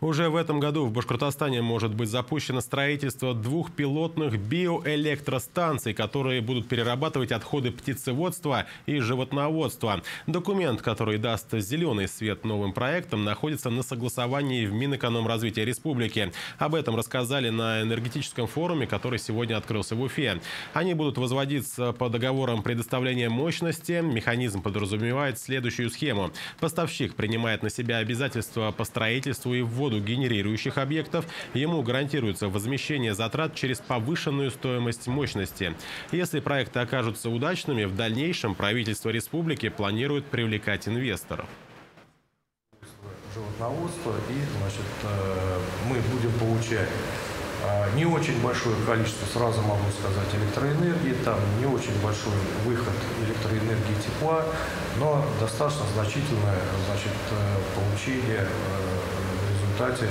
Уже в этом году в Башкортостане может быть запущено строительство двух пилотных биоэлектростанций, которые будут перерабатывать отходы птицеводства и животноводства. Документ, который даст зеленый свет новым проектам, находится на согласовании в Минэкономразвития Республики. Об этом рассказали на энергетическом форуме, который сегодня открылся в Уфе. Они будут возводиться по договорам предоставления мощности. Механизм подразумевает следующую схему. Поставщик принимает на себя обязательства по строительству и вводу доходу генерирующих объектов, ему гарантируется возмещение затрат через повышенную стоимость мощности. Если проекты окажутся удачными, в дальнейшем правительство республики планирует привлекать инвесторов животноводство, и значит, э, мы будем получать э, не очень большое количество, сразу могу сказать, электроэнергии, там не очень большой выход электроэнергии тепла, но достаточно значительное значит, э, получение результате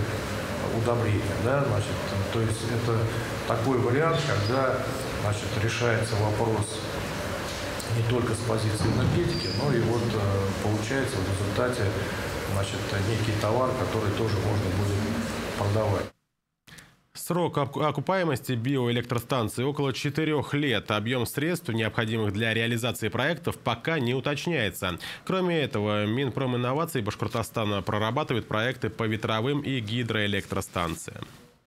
удобрения. Да? Значит, то есть это такой вариант, когда значит, решается вопрос не только с позиции энергетики, но и вот э, получается в результате значит, некий товар, который тоже можно будет продавать. Срок окупаемости биоэлектростанции около 4 лет. Объем средств, необходимых для реализации проектов, пока не уточняется. Кроме этого, Минпроминновации Башкортостана прорабатывает проекты по ветровым и гидроэлектростанциям.